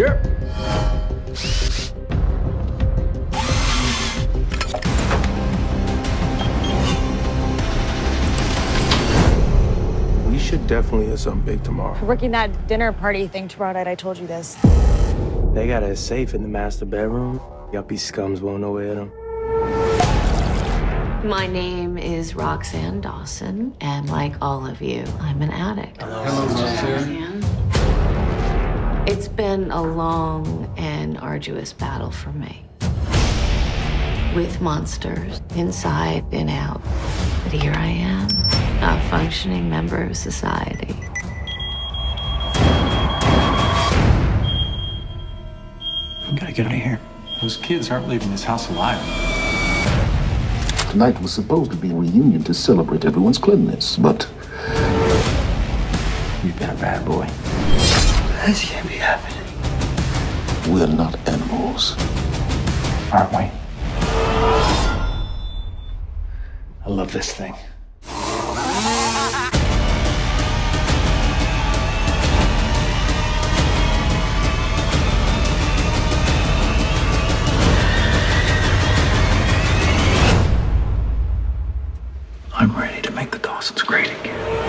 Yep. We should definitely hit something big tomorrow. Working that dinner party thing tomorrow night, I told you this. They got a safe in the master bedroom. Yuppie scums won't know where hit 'em. My name is Roxanne Dawson, and like all of you, I'm an addict. It's been a long and arduous battle for me. With monsters inside and out. But here I am, a functioning member of society. We gotta get out of here. Those kids aren't leaving this house alive. Tonight was supposed to be a reunion to celebrate everyone's cleanliness, but You've been a bad boy. This can't be happening. We're not animals, aren't we? I love this thing. I'm ready to make the Dawson's great again.